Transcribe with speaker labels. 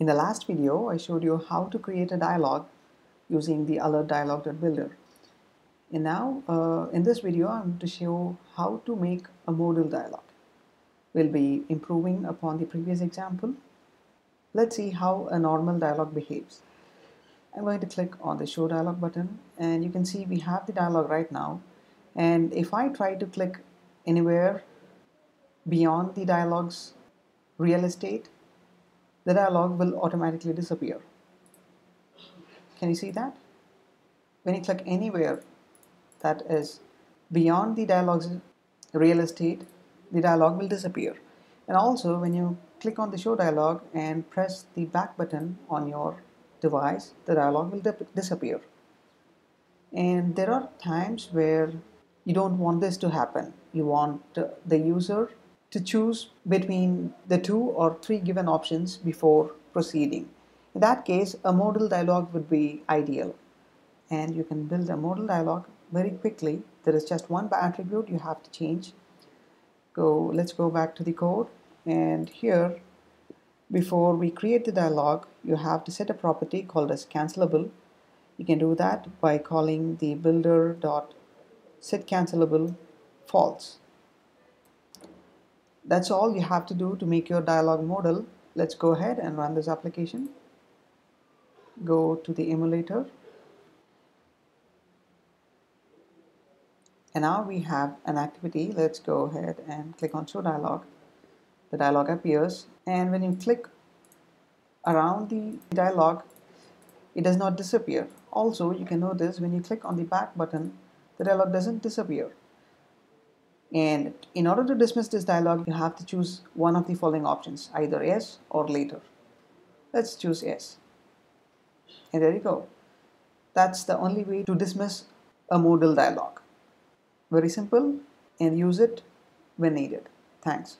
Speaker 1: In the last video, I showed you how to create a dialog using the alert dialog.builder. And now, uh, in this video, I'm going to show how to make a modal dialog. We'll be improving upon the previous example. Let's see how a normal dialog behaves. I'm going to click on the show dialog button and you can see we have the dialog right now. And if I try to click anywhere beyond the dialog's real estate, the dialog will automatically disappear. Can you see that? When you click anywhere that is beyond the dialog's real estate, the dialog will disappear. And also when you click on the show dialog and press the back button on your device, the dialog will disappear. And there are times where you don't want this to happen. You want the user to choose between the two or three given options before proceeding. In that case, a modal dialog would be ideal. And you can build a modal dialog very quickly. There is just one attribute you have to change. Go, let's go back to the code. And here, before we create the dialog, you have to set a property called as cancelable. You can do that by calling the builder dot set cancelable false that's all you have to do to make your dialog modal. Let's go ahead and run this application. Go to the emulator. And now we have an activity. Let's go ahead and click on show dialog. The dialog appears and when you click around the dialog, it does not disappear. Also, you can notice when you click on the back button, the dialog doesn't disappear. And in order to dismiss this dialog, you have to choose one of the following options, either yes or later. Let's choose yes. And there you go. That's the only way to dismiss a modal dialog. Very simple and use it when needed. Thanks.